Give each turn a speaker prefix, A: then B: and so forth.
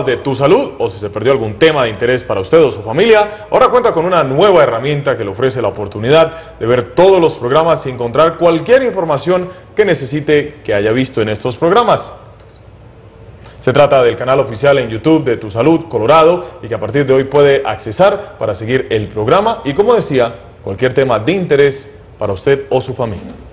A: de tu salud o si se perdió algún tema de interés para usted o su familia, ahora cuenta con una nueva herramienta que le ofrece la oportunidad de ver todos los programas y encontrar cualquier información que necesite que haya visto en estos programas. Se trata del canal oficial en YouTube de Tu Salud Colorado y que a partir de hoy puede accesar para seguir el programa y como decía, cualquier tema de interés para usted o su familia.